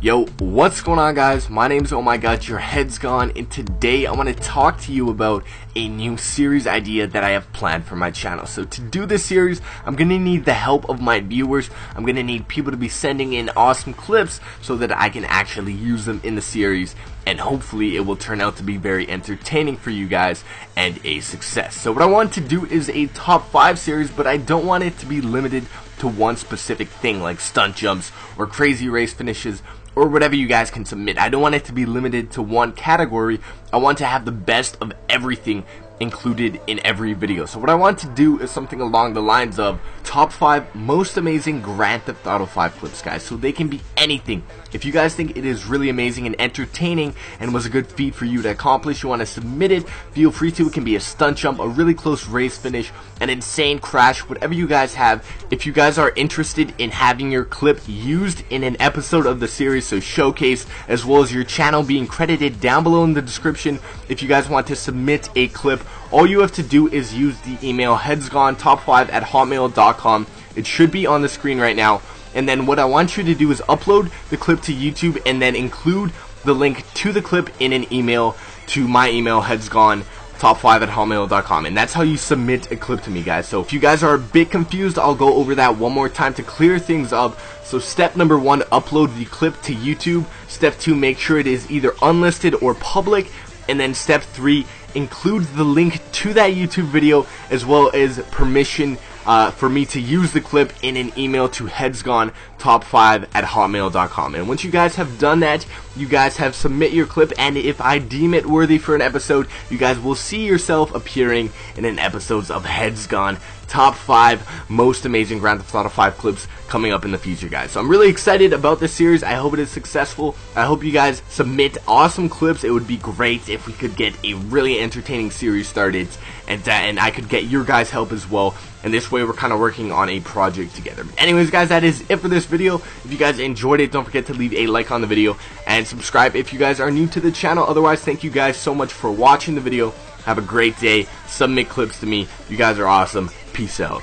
Yo, what's going on guys? My name's Oh My God, your head's gone, and today I want to talk to you about a new series idea that I have planned for my channel. So to do this series, I'm going to need the help of my viewers. I'm going to need people to be sending in awesome clips so that I can actually use them in the series and hopefully it will turn out to be very entertaining for you guys and a success. So what I want to do is a top 5 series, but I don't want it to be limited to one specific thing like stunt jumps or crazy race finishes or whatever you guys can submit. I don't want it to be limited to one category. I want to have the best of everything included in every video. So what I want to do is something along the lines of top 5 most amazing Grand Theft Auto 5 clips guys. So they can be anything. If you guys think it is really amazing and entertaining and was a good feat for you to accomplish, you want to submit it, feel free to. It can be a stunt jump, a really close race finish, an insane crash, whatever you guys have. If you guys are interested in having your clip used in an episode of the series, so showcase, as well as your channel being credited down below in the description, if you guys want to submit a clip all you have to do is use the email headsgonetop5 at hotmail.com. It should be on the screen right now. And then what I want you to do is upload the clip to YouTube and then include the link to the clip in an email to my email headsgone top5 at hotmail.com and that's how you submit a clip to me guys. So if you guys are a bit confused I'll go over that one more time to clear things up. So step number one upload the clip to YouTube. Step two make sure it is either unlisted or public and then step three includes the link to that YouTube video as well as permission uh, for me to use the clip in an email to headsgonetop5 at hotmail.com. And once you guys have done that, you guys have submit your clip, and if I deem it worthy for an episode, you guys will see yourself appearing in an episodes of Heads Gone top five most amazing Grand Theft Auto 5 clips coming up in the future, guys. So I'm really excited about this series. I hope it is successful. I hope you guys submit awesome clips. It would be great if we could get a really entertaining series started, and uh, and I could get your guys' help as well. And this way, we're kind of working on a project together. Anyways, guys, that is it for this video. If you guys enjoyed it, don't forget to leave a like on the video and subscribe if you guys are new to the channel. Otherwise, thank you guys so much for watching the video. Have a great day. Submit clips to me. You guys are awesome. Peace out.